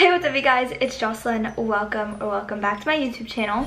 Hey, what's up you guys? It's Joselyn. Welcome or welcome back to my YouTube channel.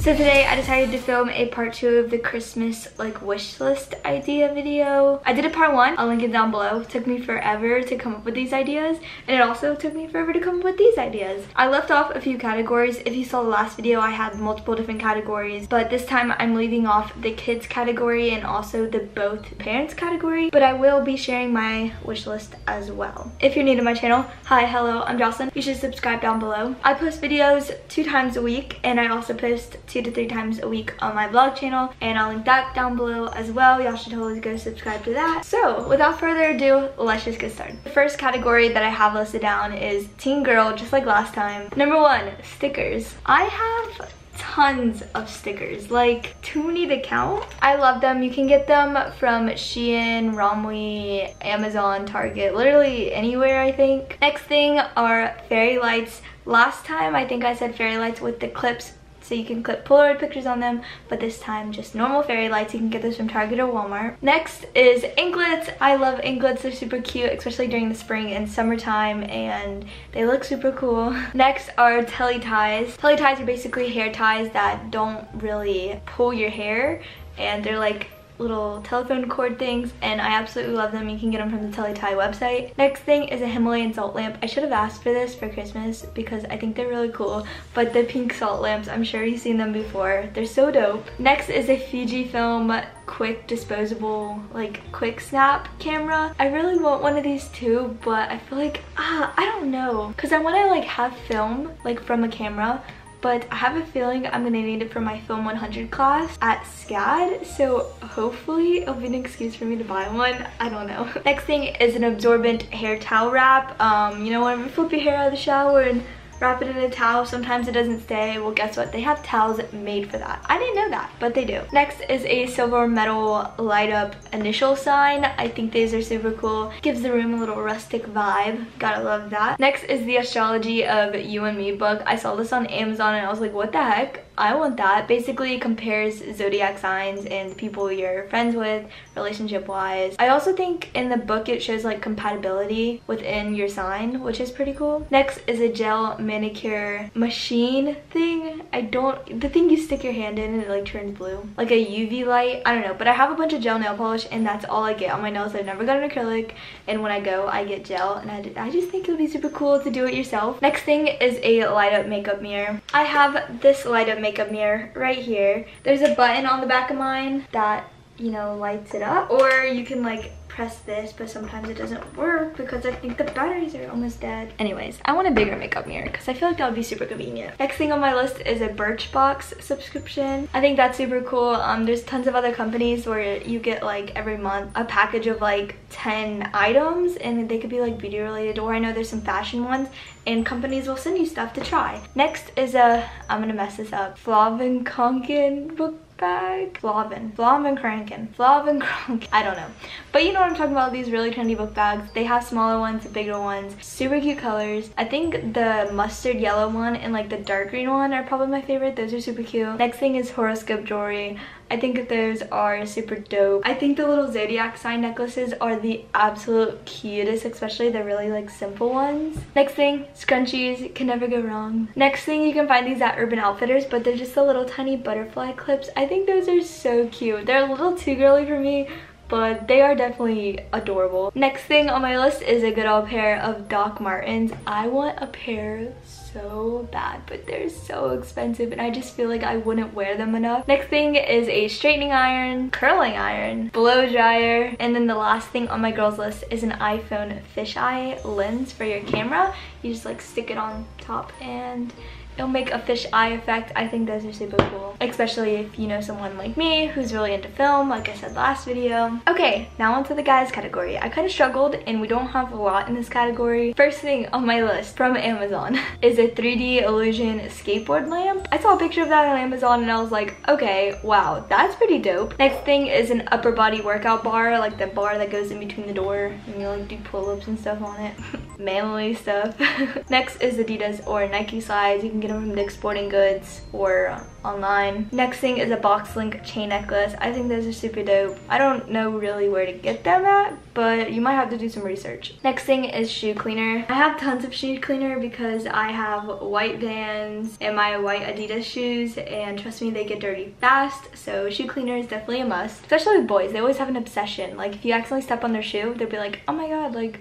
So today I decided to film a part two of the Christmas like wish list idea video. I did a part one, I'll link it down below. It took me forever to come up with these ideas and it also took me forever to come up with these ideas. I left off a few categories. If you saw the last video I had multiple different categories but this time I'm leaving off the kids category and also the both parents category but I will be sharing my wish list as well. If you're new to my channel, hi, hello, I'm Joselyn. You should subscribe down below. I post videos two times a week and I also post two to three times a week on my vlog channel and I'll link that down below as well. Y'all should totally go subscribe to that. So without further ado, let's just get started. The first category that I have listed down is teen girl, just like last time. Number one, stickers. I have tons of stickers like too many to count i love them you can get them from shein romwe amazon target literally anywhere i think next thing are fairy lights last time i think i said fairy lights with the clips so you can clip Polaroid pictures on them, but this time just normal fairy lights. You can get this from Target or Walmart. Next is inklets. I love inklets. They're super cute, especially during the spring and summertime, and they look super cool. Next are Teleties. Telly ties are basically hair ties that don't really pull your hair, and they're like little telephone cord things and I absolutely love them. You can get them from the Teletie website. Next thing is a Himalayan salt lamp. I should have asked for this for Christmas because I think they're really cool. But the pink salt lamps, I'm sure you've seen them before. They're so dope. Next is a Fujifilm quick disposable like QuickSnap camera. I really want one of these too but I feel like, ah, I don't know. Cause I want to like have film like from a camera but I have a feeling I'm gonna need it for my Film 100 class at SCAD, so hopefully it'll be an excuse for me to buy one. I don't know. Next thing is an absorbent hair towel wrap. Um, you know, when you flip your hair out of the shower and wrap it in a towel. Sometimes it doesn't stay. Well, guess what? They have towels made for that. I didn't know that, but they do. Next is a silver metal light up initial sign. I think these are super cool. Gives the room a little rustic vibe. Gotta love that. Next is the Astrology of You and Me book. I saw this on Amazon and I was like, what the heck? I want that. Basically compares zodiac signs and people you're friends with, relationship wise. I also think in the book it shows like compatibility within your sign, which is pretty cool. Next is a gel manicure machine thing. I don't, the thing you stick your hand in and it like turns blue. Like a UV light, I don't know. But I have a bunch of gel nail polish and that's all I get on my nails. I've never got an acrylic and when I go I get gel and I, I just think it would be super cool to do it yourself. Next thing is a light up makeup mirror. I have this light up makeup mirror right here. There's a button on the back of mine that you know lights it up or you can like press this, but sometimes it doesn't work because I think the batteries are almost dead. Anyways, I want a bigger makeup mirror because I feel like that would be super convenient. Next thing on my list is a Birchbox subscription. I think that's super cool. Um, there's tons of other companies where you get like every month a package of like 10 items and they could be like beauty related or I know there's some fashion ones and companies will send you stuff to try. Next is a, I'm gonna mess this up, Flavin Konkin book bag. Flavin. Flavin Kranken. Flavin Kranken. I don't know. But you know what I'm talking about, these really trendy book bags. They have smaller ones, bigger ones, super cute colors. I think the mustard yellow one and like the dark green one are probably my favorite. Those are super cute. Next thing is horoscope jewelry. I think those are super dope. I think the little zodiac sign necklaces are the absolute cutest, especially the really like simple ones. Next thing, scrunchies, can never go wrong. Next thing, you can find these at Urban Outfitters, but they're just the little tiny butterfly clips. I think those are so cute. They're a little too girly for me, but they are definitely adorable. Next thing on my list is a good old pair of Doc Martens. I want a pair so bad, but they're so expensive and I just feel like I wouldn't wear them enough. Next thing is a straightening iron, curling iron, blow dryer, and then the last thing on my girls list is an iPhone fisheye lens for your camera. You just like stick it on top and it'll make a fish eye effect. I think those are super cool, especially if you know someone like me who's really into film, like I said last video. Okay, now onto the guys category. I kind of struggled and we don't have a lot in this category. First thing on my list from Amazon is a 3D illusion skateboard lamp. I saw a picture of that on Amazon and I was like, okay, wow, that's pretty dope. Next thing is an upper body workout bar, like the bar that goes in between the door and you like do pull-ups and stuff on it. Manly stuff. Next is Adidas or Nike slides. You can get from Dick's Sporting Goods or uh, online. Next thing is a box link chain necklace. I think those are super dope. I don't know really where to get them at, but you might have to do some research. Next thing is shoe cleaner. I have tons of shoe cleaner because I have white Vans and my white Adidas shoes and trust me, they get dirty fast. So shoe cleaner is definitely a must, especially with boys. They always have an obsession. Like if you accidentally step on their shoe, they'll be like, oh my God, like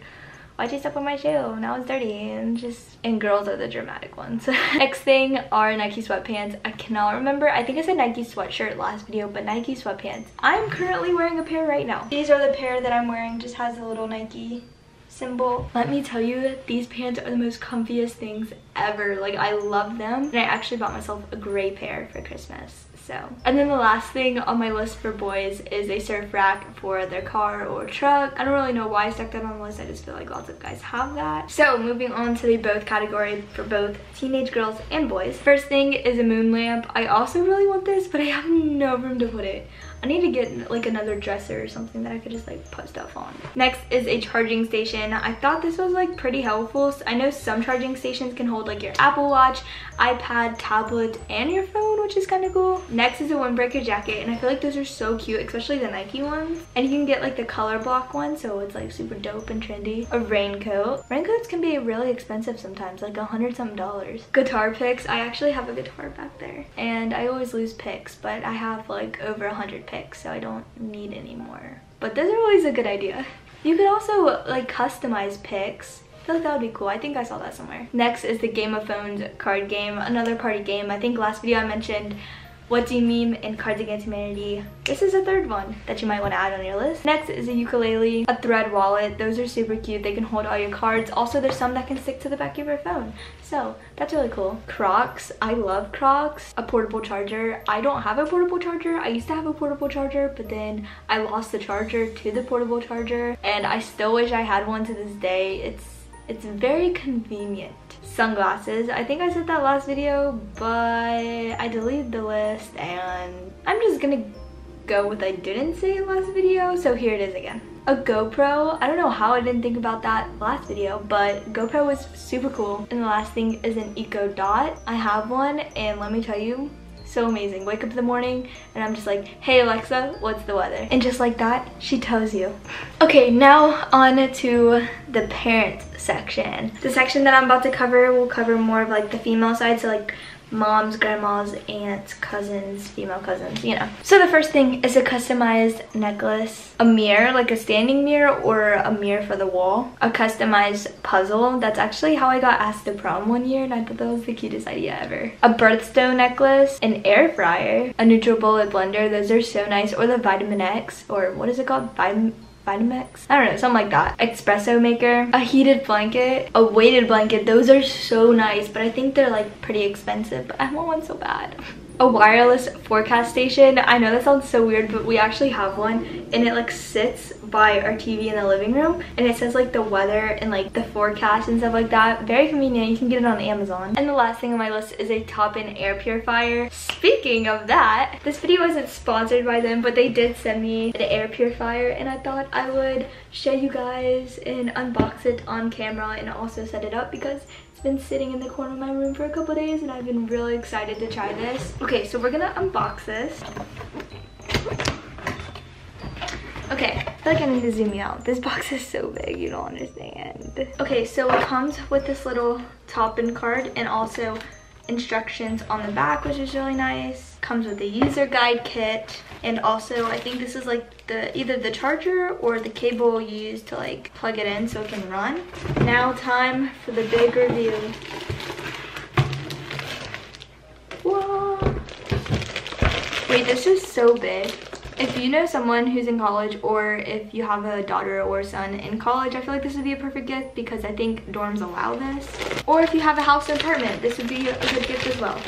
why'd you step on my shoe? Now it's dirty and just, and girls are the dramatic ones. Next thing are Nike sweatpants. I cannot remember. I think I said Nike sweatshirt last video, but Nike sweatpants. I'm currently wearing a pair right now. These are the pair that I'm wearing, just has a little Nike symbol. Let me tell you, that these pants are the most comfiest things ever. Like, I love them. And I actually bought myself a gray pair for Christmas so. And then the last thing on my list for boys is a surf rack for their car or truck. I don't really know why i stuck that on the list. I just feel like lots of guys have that. So moving on to the both category for both teenage girls and boys. First thing is a moon lamp. I also really want this but i have no room to put it I need to get like another dresser or something that I could just like put stuff on. Next is a charging station. I thought this was like pretty helpful. I know some charging stations can hold like your Apple Watch, iPad, tablet, and your phone, which is kind of cool. Next is a windbreaker jacket, and I feel like those are so cute, especially the Nike ones. And you can get like the color block one, so it's like super dope and trendy. A raincoat. Raincoats can be really expensive sometimes, like a hundred something dollars. Guitar picks. I actually have a guitar back there, and I always lose picks, but I have like over a hundred picks, so I don't need any more. But those are always a good idea. You could also like customize picks. I feel like that would be cool. I think I saw that somewhere. Next is the Game of Phones card game, another party game. I think last video I mentioned what Do You Meme and Cards Against Humanity. This is a third one that you might want to add on your list. Next is a ukulele, a thread wallet. Those are super cute. They can hold all your cards. Also, there's some that can stick to the back of your phone. So that's really cool. Crocs. I love Crocs. A portable charger. I don't have a portable charger. I used to have a portable charger, but then I lost the charger to the portable charger. And I still wish I had one to this day. It's, it's very convenient sunglasses. I think I said that last video, but I deleted the list and I'm just gonna go with I didn't say last video, so here it is again. A GoPro, I don't know how I didn't think about that last video, but GoPro was super cool. And the last thing is an Echo Dot. I have one and let me tell you, so amazing. Wake up in the morning and I'm just like, hey Alexa, what's the weather? And just like that, she tells you. Okay, now on to the parent section. The section that I'm about to cover will cover more of like the female side, so like moms, grandmas, aunts, cousins, female cousins, you know. So the first thing is a customized necklace, a mirror, like a standing mirror or a mirror for the wall, a customized puzzle. That's actually how I got asked to prom one year and I thought that was the cutest idea ever. A birthstone necklace, an air fryer, a NutriBullet blender. Those are so nice. Or the Vitamin X or what is it called? Vitamin Vitamix? I don't know, something like that. Espresso maker, a heated blanket, a weighted blanket. Those are so nice, but I think they're like pretty expensive, but I want one so bad a wireless forecast station. I know that sounds so weird, but we actually have one and it like sits by our TV in the living room and it says like the weather and like the forecast and stuff like that. Very convenient. You can get it on Amazon. And the last thing on my list is a Toppin air purifier. Speaking of that, this video wasn't sponsored by them, but they did send me an air purifier and I thought I would show you guys and unbox it on camera and also set it up because it's been sitting in the corner of my room for a couple days and I've been really excited to try this. Okay, so we're gonna unbox this. Okay, I feel like I need to zoom you out. This box is so big, you don't understand. Okay, so it comes with this little Toppin card and also instructions on the back, which is really nice. Comes with a user guide kit. And also, I think this is like the either the charger or the cable used to like plug it in so it can run. Now time for the big review. Whoa. Wait, this is so big. If you know someone who's in college or if you have a daughter or son in college, I feel like this would be a perfect gift because I think dorms allow this. Or if you have a house or apartment, this would be a good gift as well.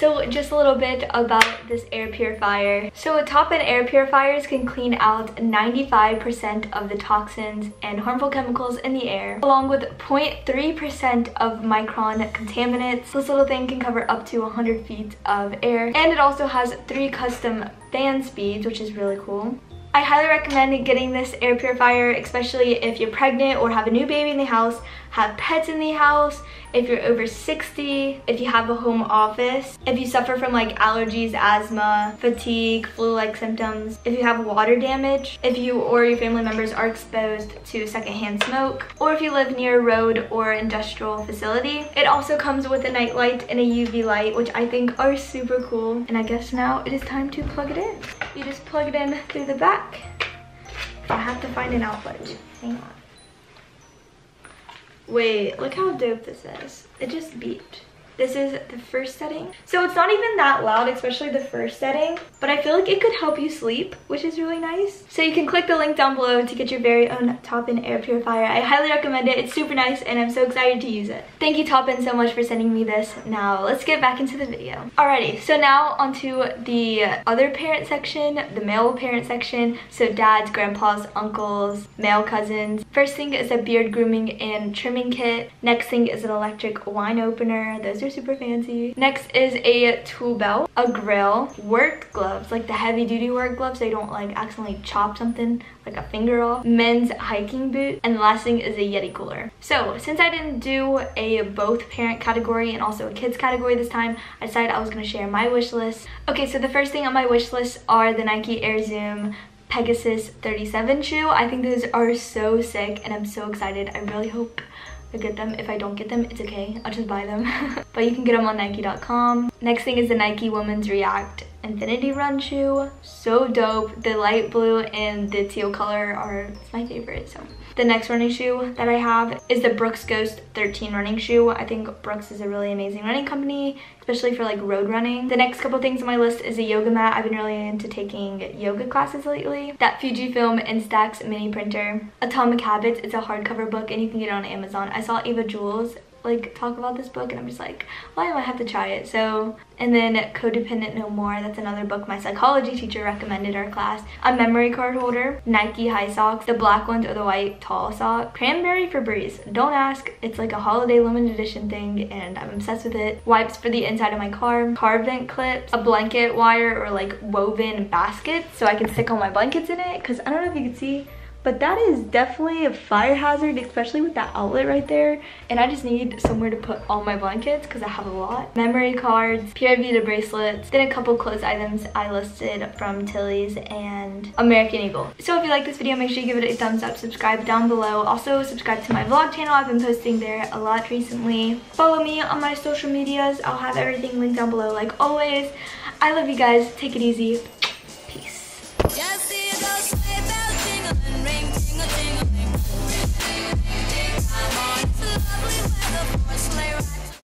So just a little bit about this air purifier. So Toppin air purifiers can clean out 95% of the toxins and harmful chemicals in the air, along with 0.3% of micron contaminants. This little thing can cover up to 100 feet of air, and it also has three custom fan speeds, which is really cool. I highly recommend getting this air purifier, especially if you're pregnant or have a new baby in the house have pets in the house, if you're over 60, if you have a home office, if you suffer from like allergies, asthma, fatigue, flu-like symptoms, if you have water damage, if you or your family members are exposed to secondhand smoke, or if you live near a road or industrial facility. It also comes with a night light and a UV light, which I think are super cool. And I guess now it is time to plug it in. You just plug it in through the back. I have to find an outlet. Hang on. Wait, look how dope this is. It just beeped. This is the first setting. So it's not even that loud, especially the first setting, but I feel like it could help you sleep, which is really nice. So you can click the link down below to get your very own Toppin air purifier. I highly recommend it. It's super nice and I'm so excited to use it. Thank you Toppin so much for sending me this. Now let's get back into the video. Alrighty, so now onto the other parent section, the male parent section. So dads, grandpas, uncles, male cousins. First thing is a beard grooming and trimming kit. Next thing is an electric wine opener. Those are super fancy. Next is a tool belt, a grill, work gloves, like the heavy duty work gloves you don't like accidentally chop something like a finger off, men's hiking boot, and the last thing is a Yeti cooler. So since I didn't do a both parent category and also a kids category this time, I decided I was gonna share my wish list. Okay, so the first thing on my wish list are the Nike Air Zoom Pegasus 37 shoe. I think those are so sick and I'm so excited. I really hope Get them. If I don't get them, it's okay. I'll just buy them. but you can get them on Nike.com. Next thing is the Nike Women's React Infinity Run shoe. So dope. The light blue and the teal color are my favorite. So the next running shoe that I have is the Brooks Ghost 13 running shoe. I think Brooks is a really amazing running company, especially for like road running. The next couple things on my list is a yoga mat. I've been really into taking yoga classes lately. That Fujifilm Instax mini printer. Atomic Habits, it's a hardcover book and you can get it on Amazon. I saw Eva Jules like talk about this book and I'm just like, why well, I have to try it. So, and then Codependent No More, that's another book my psychology teacher recommended our class. A memory card holder, Nike high socks, the black ones or the white tall sock, cranberry Febreze. Don't ask, it's like a holiday limited edition thing and I'm obsessed with it. Wipes for the inside of my car, car vent clips, a blanket wire or like woven basket so I can stick all my blankets in it because I don't know if you can see but that is definitely a fire hazard especially with that outlet right there. And i just need somewhere to put all my blankets because i have a lot. Memory cards Pura Vida bracelets then a couple clothes items i listed from tilly's and american eagle. So if you like this video make sure you give it a thumbs up subscribe down below. Also subscribe to my vlog channel. I've been posting there a lot recently. Follow me on my social medias. I'll have everything linked down below like always. I love you guys. Take it easy